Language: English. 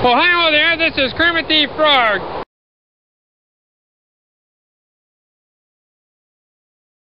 Well, hello there, this is Kermit the Frog.